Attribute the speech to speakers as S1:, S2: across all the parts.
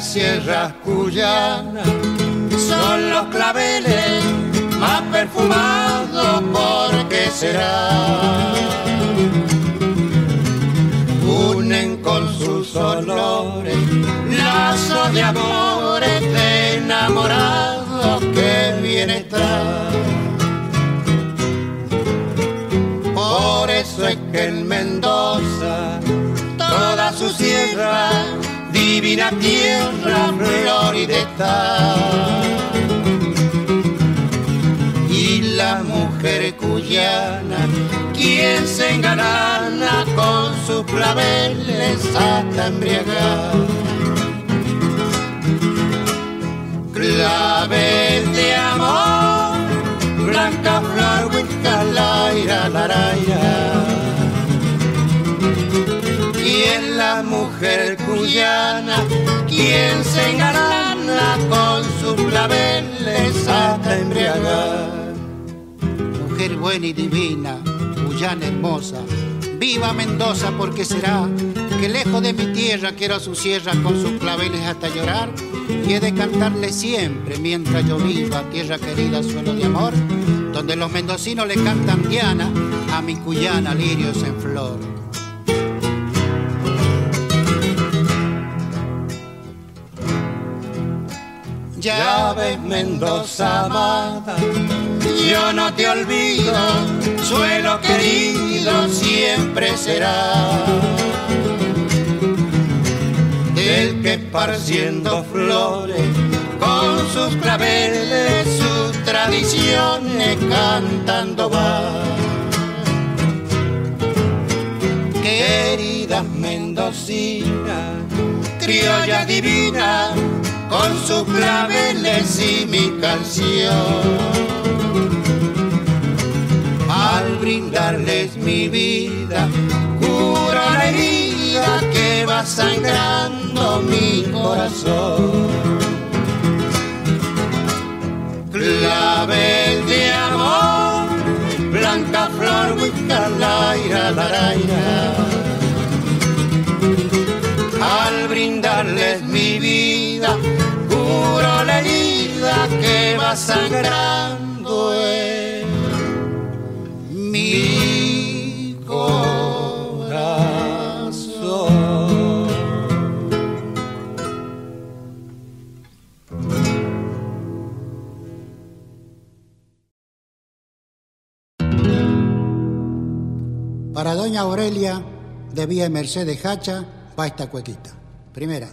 S1: sierras cuyanas son los claveles más perfumados, será? Unen con sus olores lazos de amores de enamorados que viene tras. Por eso es que en Mendoza toda su sierra divina tierra está Y cuyana, quien se engalana con sus claveles hasta embriagar. Clavel de amor, blanca flor, huica, laira, laraira y es la mujer cuyana quien se engalana con sus claveles
S2: buena y divina, cuyana hermosa, viva Mendoza porque será que lejos de mi tierra quiero a su sierra con sus claveles hasta llorar y he de cantarle siempre mientras yo viva, tierra querida, suelo de amor, donde los mendocinos le cantan Diana a mi cuyana lirios en flor.
S1: Ya ves Mendoza amada, yo no te olvido, suelo querido siempre será. El que esparciendo flores con sus claveles, sus tradiciones cantando va. Queridas mendocinas, criolla divina, con sus claveles y mi canción. Al brindarles mi vida, curo la herida que va sangrando mi corazón. Clavel de amor, blanca flor, laira, laraira. Al brindarles mi vida, curo la herida que va sangrando
S2: Aurelia de Vía Mercedes Hacha va esta cuequita. Primera.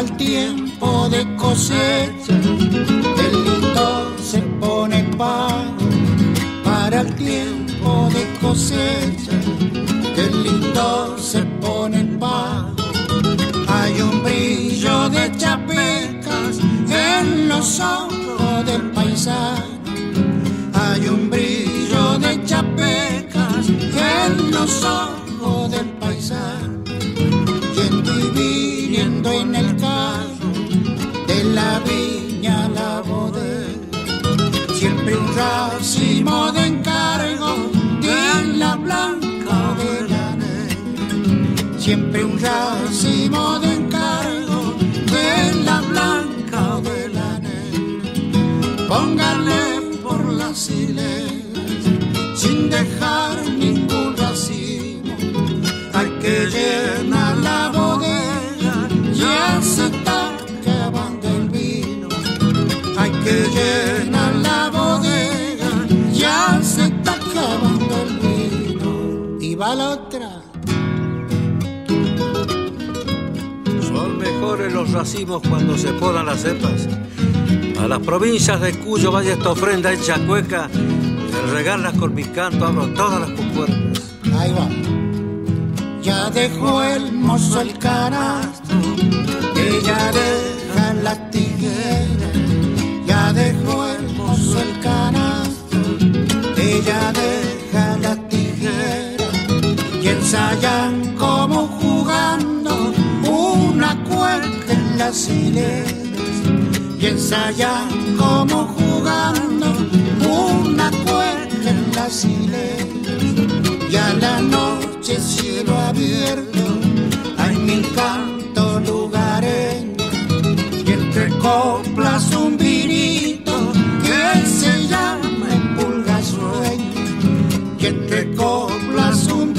S1: el tiempo de cosecha, el lindo se pone pan. Para el tiempo cosecha, el lindo se pone pan. Hay un brillo de chapecas en los ojos del paisaje. Hay un brillo de chapecas en los ojos del paisaje. Yendo y viniendo en el la viña la bodega, siempre un racimo de siempre un racimo de encargo de la blanca de la negra, póngale por las hileras sin dejar ningún racimo, hay que llenar la bodega, ya se está que llena la bodega, ya se está acabando el vino. Y va
S3: los racimos cuando se podan las cepas. A las provincias de Cuyo vaya esta ofrenda hecha cueca, regarlas con mi canto abro todas las compuertas.
S1: Ahí va. Ya dejó el mozo el canasto, ella deja las tijeras. Ya dejó el mozo el canasto, ella deja hileras. Y ensayan como jugando una cuerda en las hileras. Y a la noche cielo abierto hay mil cantos lugareños y entre coplas un vinito que se llama el pulga sueño y entre coplas un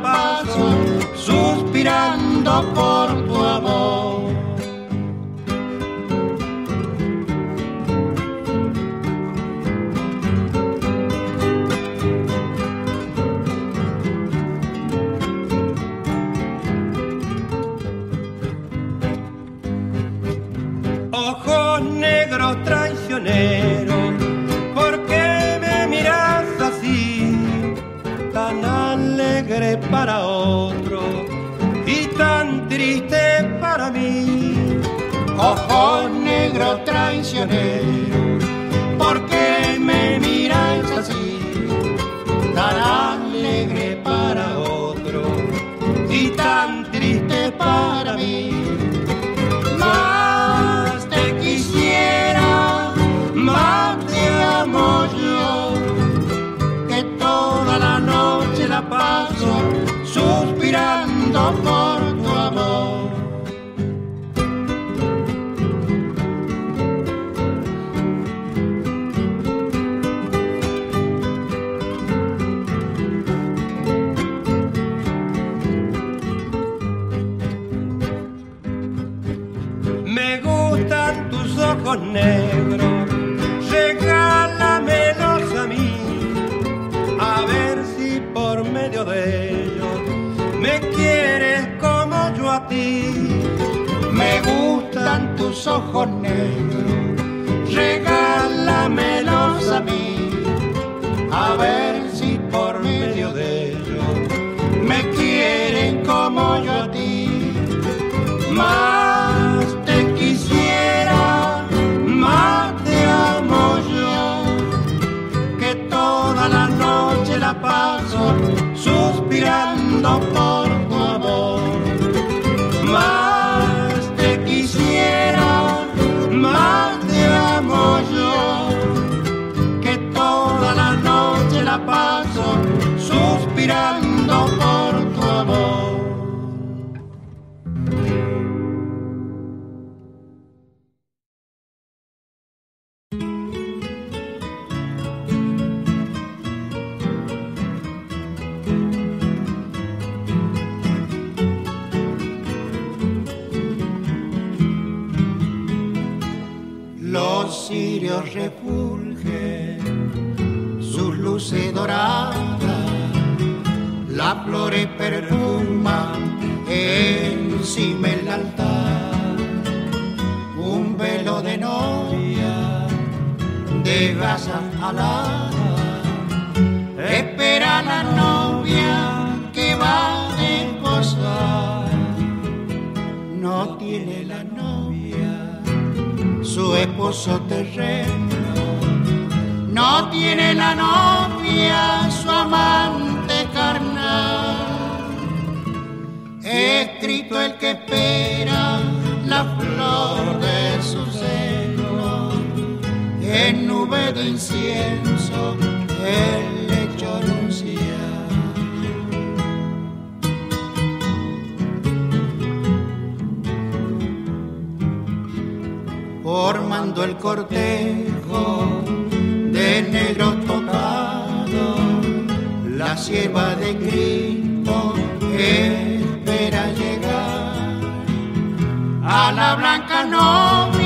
S1: paso suspirando por
S4: ojos negros traicioneros,
S1: ojos negros,
S4: regálamelos a mí, a ver si por medio de ellos me quieres como yo a ti.
S1: Me gustan tus ojos negros, suspirando por flores perfuman encima el altar, un velo de novia de gasa alada, espera la novia que va a esposar, no tiene la novia su esposo terreno, no tiene la novia su amante escrito el que espera la flor de su seno, en nube de incienso el lecho anuncia. formando el cortejo de negros tocados, la sierva de Cristo espera llegar. A la blanca novia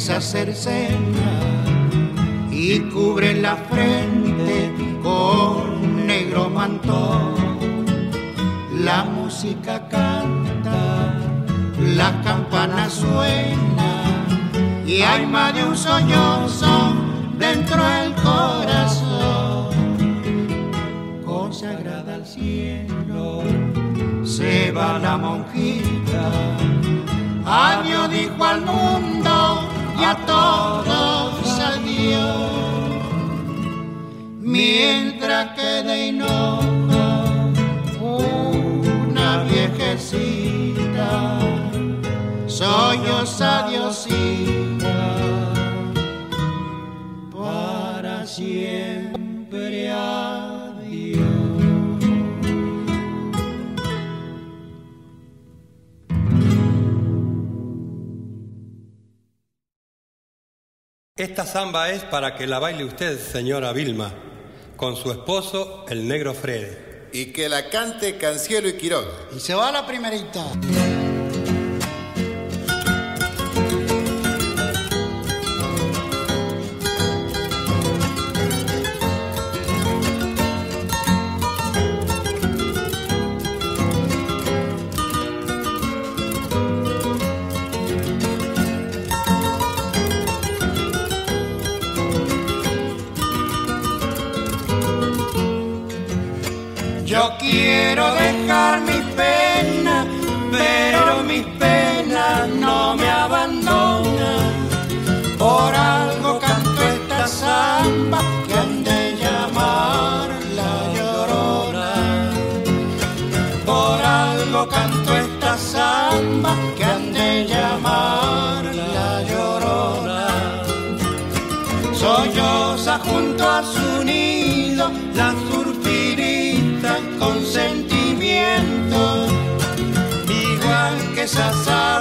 S1: sus trenzas cercenan y cubren la frente con negro mantón. La música canta, las campanas suenan y hay más de un sollozo dentro del corazón, consagrada al cielo se va la monjita. Adiós dijo al mundo y a todos adiós. Mientras que de una viejecita, soy Diosita para siempre
S4: Esta samba es para que la baile usted, señora Vilma, con su esposo, el negro Frede.
S5: Y que la cante Cancielo y Quiroga.
S1: Y se va la primerita. Quiero dejar igual que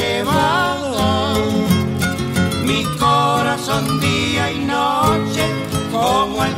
S1: llevado? Mi corazón día y noche como el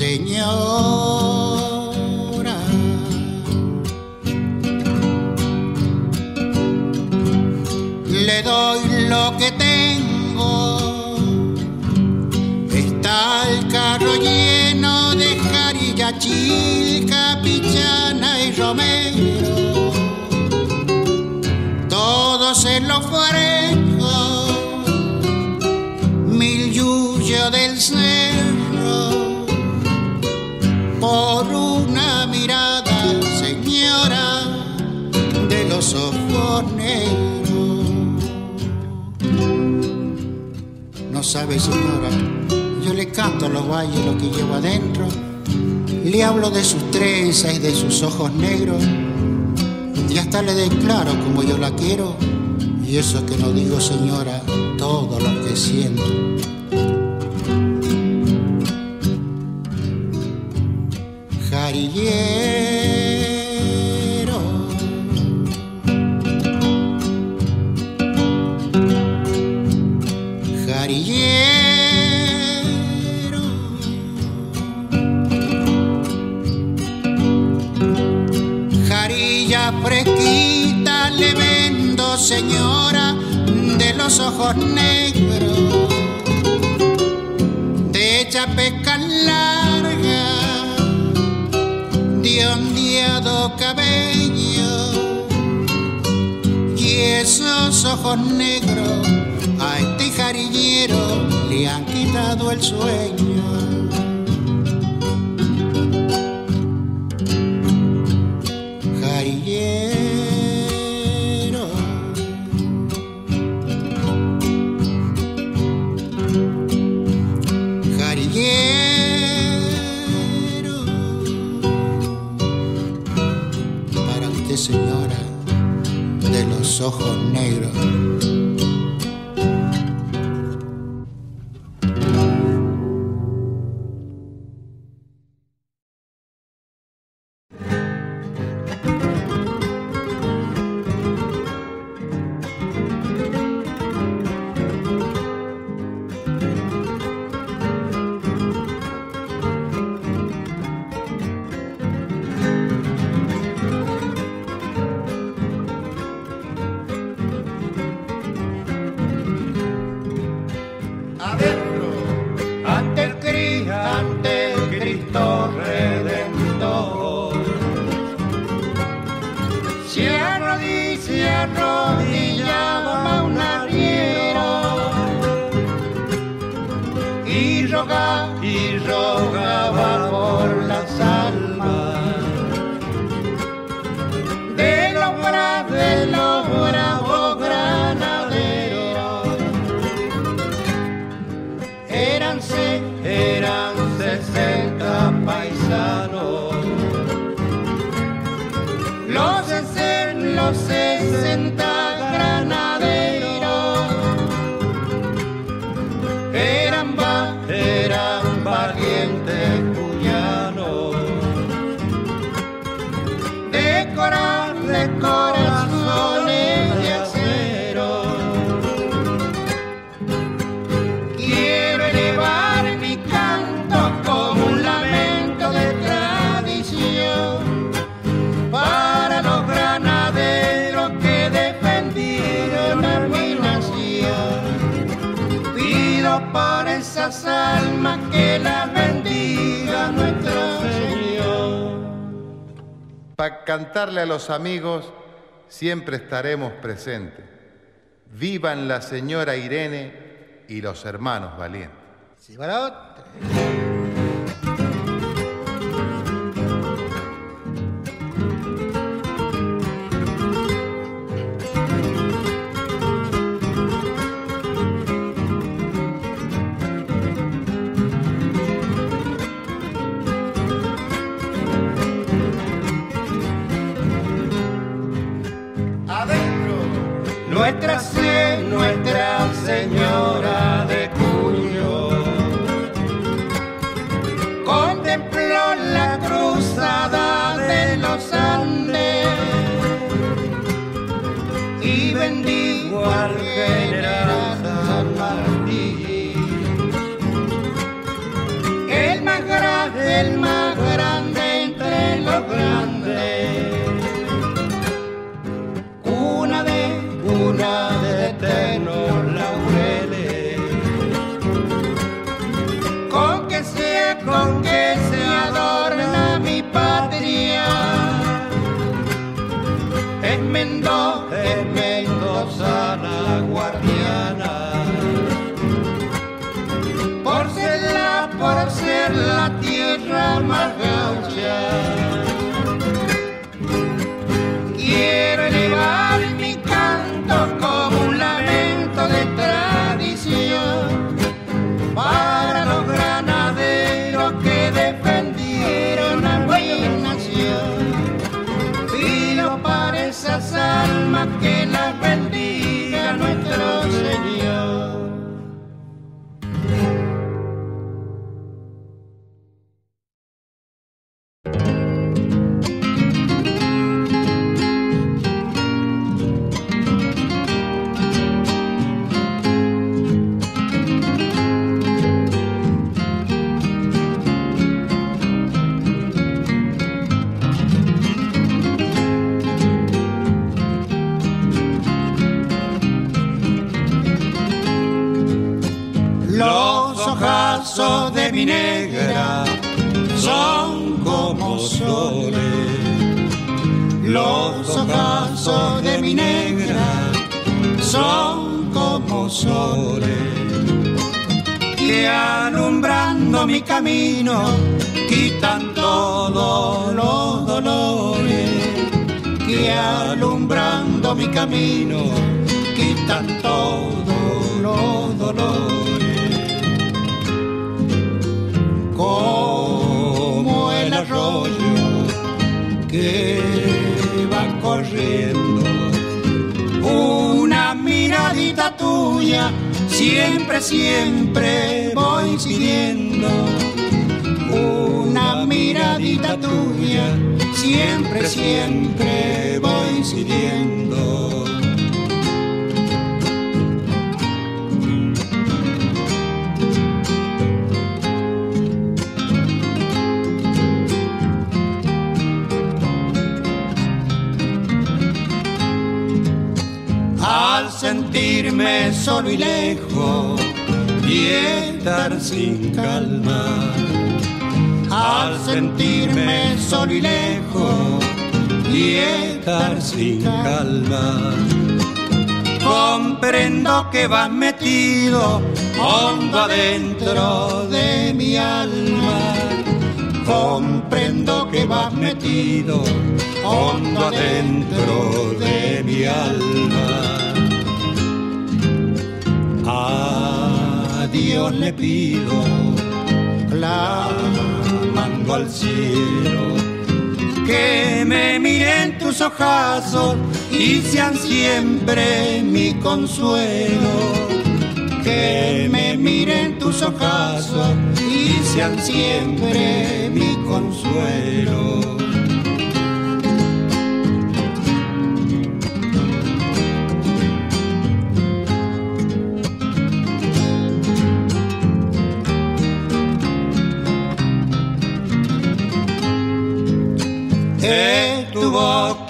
S1: Señora, le doy lo que tengo. Está el carro lleno de jarilla, chilca, pichana y romero. Todo se lo ofrezco, mil yuyo del No sabe, señora, yo le canto a los valles lo que llevo adentro. Le hablo de sus trenzas y de sus ojos negros. Y hasta le declaro como yo la quiero. Y eso que no digo, señora, todo lo que siento. Jarillero. Ojos negros, de chapeca larga, de ondeado cabello y esos ojos negros a este jarillero le han quitado el sueño. De los
S5: cantarle a los amigos, siempre estaremos presentes. Vivan la señora Irene y los hermanos valientes.
S1: Sí, camino, quitan todos los dolores que alumbrando mi camino, quitan todos los dolores. Como el arroyo que va corriendo, una miradita tuya siempre, siempre voy pidiendo una miradita tuya, siempre, siempre voy pidiendo. sentirme solo y lejos y estar sin calma. Al sentirme solo y lejos y estar sin calma. Comprendo que vas metido hondo adentro de mi alma. Comprendo que vas metido hondo adentro de mi alma. Dios le pido, clamando al cielo, que me miren tus ojazos y sean siempre mi consuelo. Que me miren tus ojazos y sean siempre mi consuelo.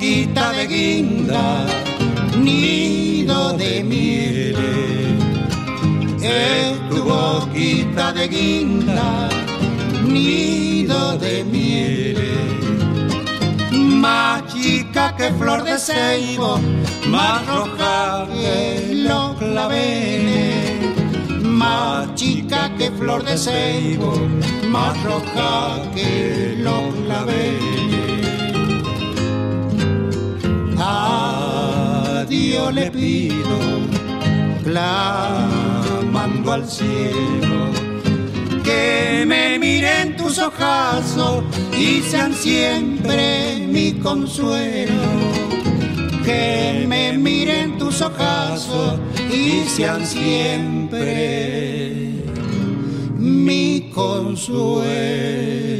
S1: Boquita de guinda, nido de miel. Es tu boquita de guinda, nido de miel. Más chica que flor de ceibo, más roja que los claveles. Más chica que flor de ceibo, más roja que los claveles. Dios le pido, clamando al cielo, que me miren tus ojazos y sean siempre mi consuelo. Que me miren tus ojazos y sean siempre mi consuelo.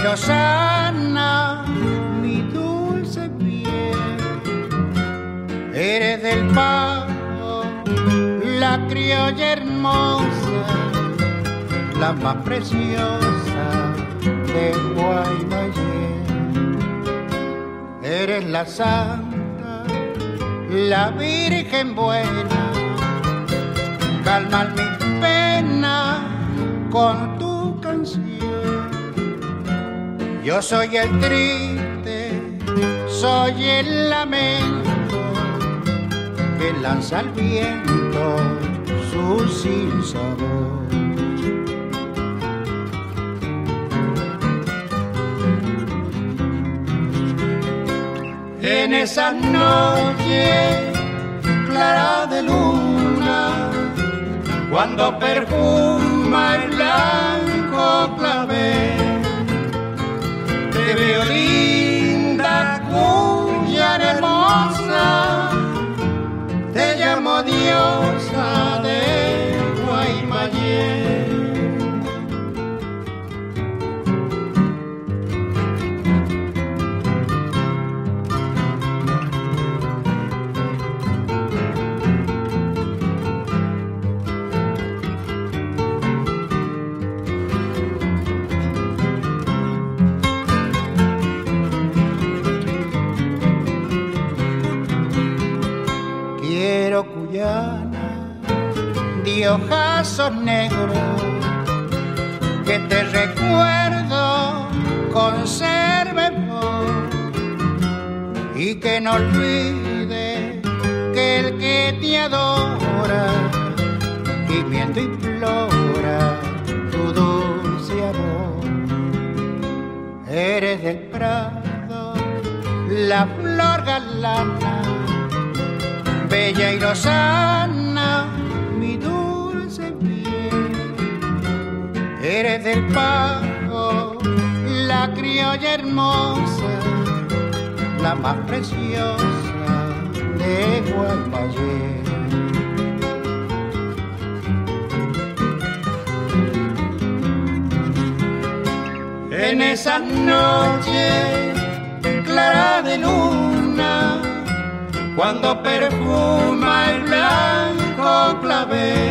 S1: bella y rosana, mi dulce piel. Eres del pago, la criolla hermosa, la más preciosa de Guaymallén. Eres la santa, la virgen buena calmar mi pena con Yo soy el triste, soy el lamento que lanza el viento su sinsabor. En esa noche clara de luna cuando perfuma el blanco Te veo linda, cuya hermosa, te llamo diosa ojazos negros que te recuerdo conserve y que no olvide que el que te adora gimiendo implora tu dulce amor. Eres del prado la flor galana bella y lozana, Eres del pago, la criolla hermosa, la más preciosa de Guaymallén. En esa noche clara de luna, cuando perfuma el blanco clavel.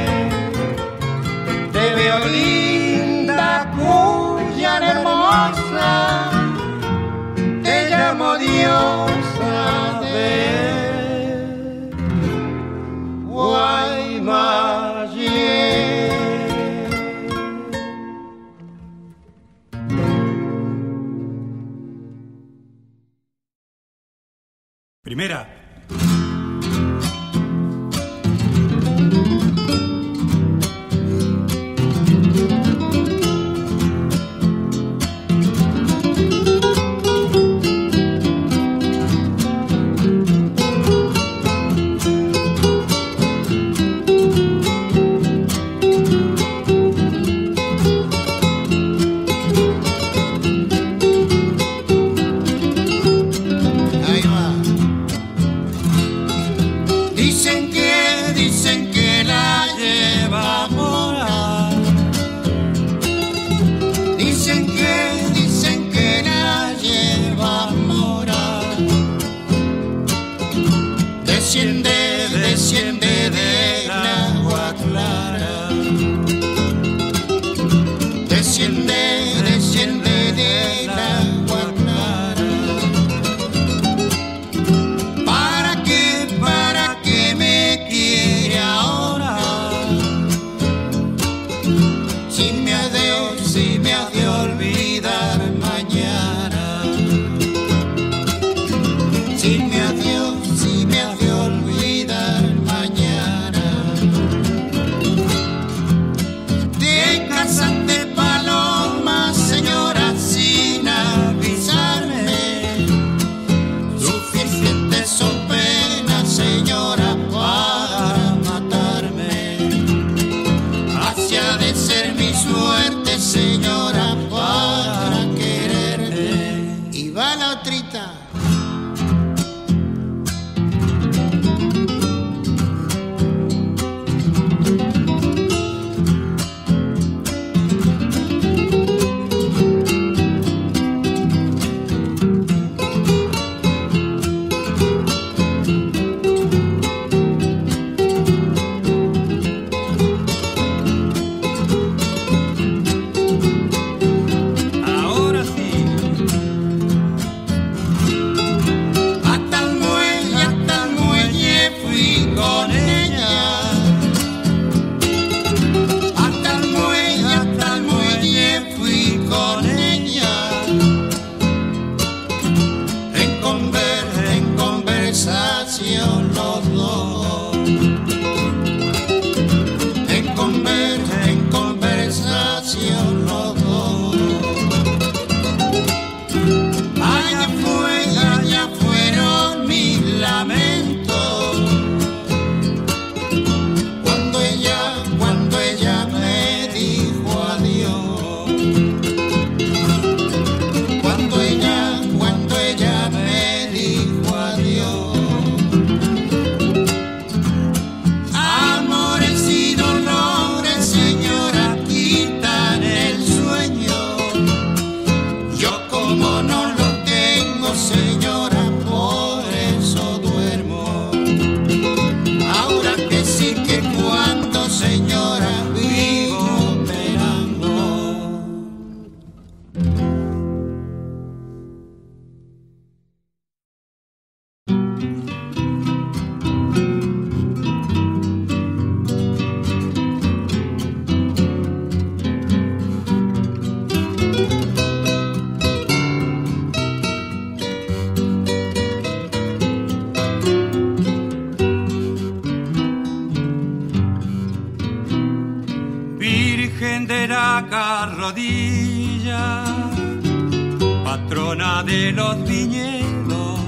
S1: patrona de los viñedos,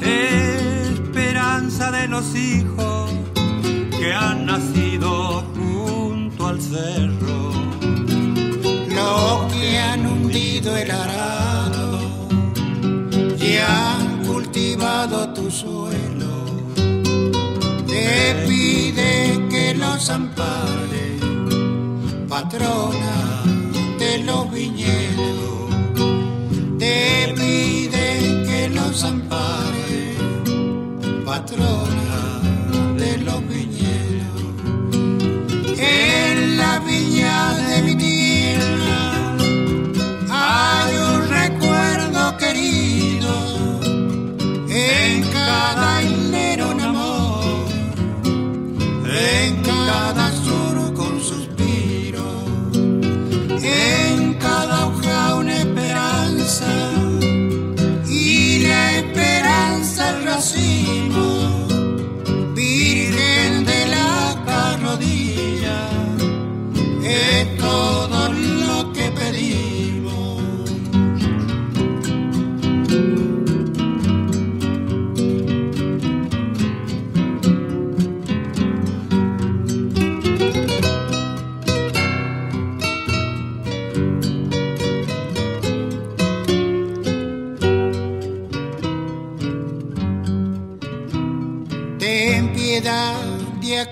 S1: esperanza de los hijos que han nacido junto al cerro. Los que han hundido el arado y han cultivado tu suelo, te pide que los ampare patrona los viñedos te piden que los ampare,
S6: patrona.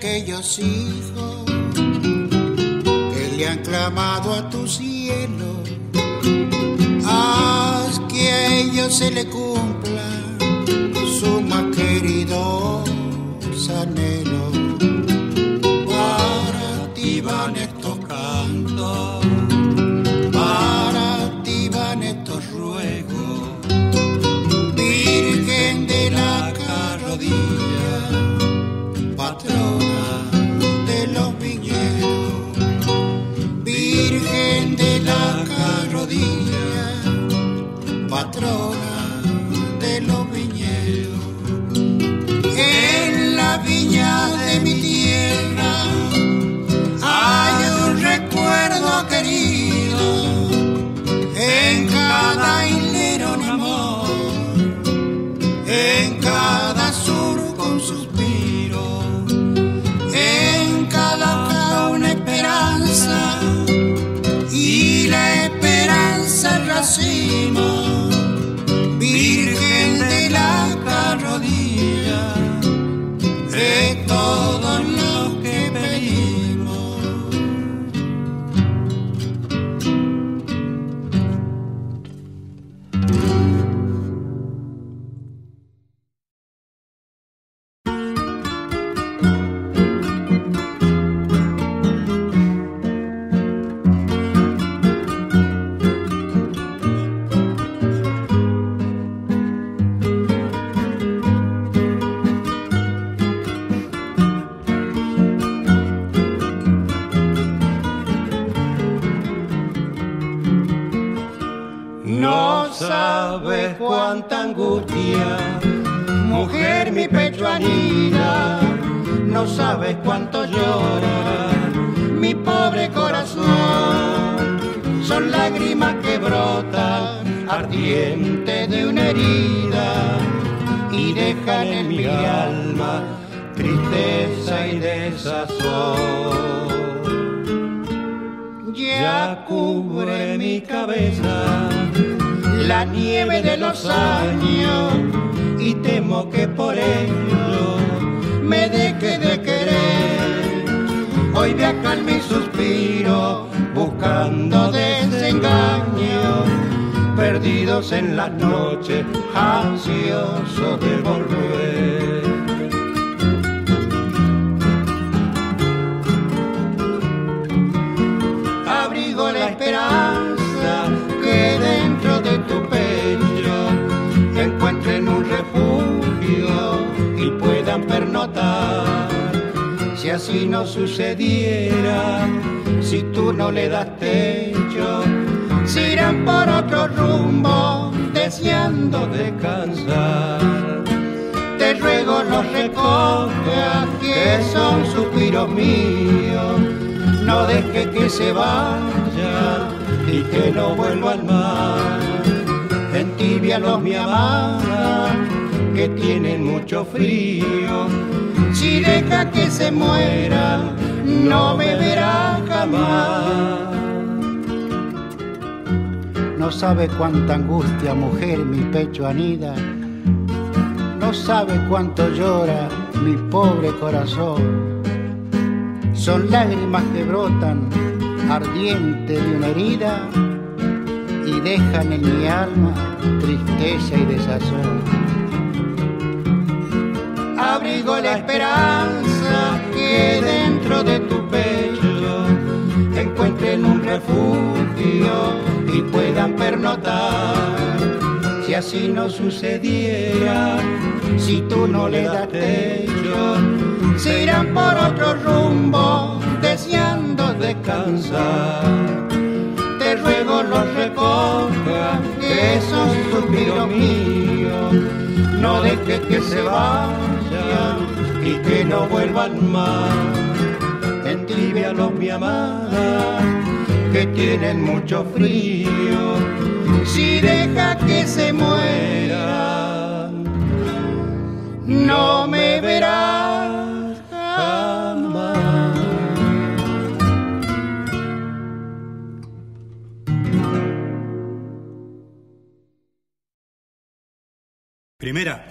S1: aquellos hijos que le han clamado a tu cielo, haz que a ellos se le cumplan sabes cuánto llora mi pobre corazón. Son lágrimas que brotan ardiente de una herida y dejan en mi alma tristeza y desazón. Ya cubre mi cabeza la nieve de los años y temo que por ello Mi suspiro buscando desengaño, perdidos en las noches, ansiosos de volver. Si así no sucediera, si tú no le das techo, se irán por otro rumbo deseando descansar. Te ruego los recojas que son suspiros míos, no deje que se vaya y que no vuelva al mar. los mi amada, que tienen mucho frío. Si deja que se muera, no me verá jamás.
S7: No sabe cuánta angustia, mujer, mi pecho anida. No sabe cuánto llora mi pobre corazón. Son lágrimas que brotan ardiente de una herida y dejan en mi alma tristeza y desazón.
S1: Abrigo la esperanza que dentro de tu pecho encuentren un refugio y puedan pernotar. Si así no sucediera, si tú no le das techo, se irán por otro rumbo deseando descansar. Te ruego los recojas, que son suspiros míos, no dejes que se vayan y que no vuelvan más. los mi amada, que tienen mucho frío, si deja que se mueran, no me verás jamás.
S4: Primera.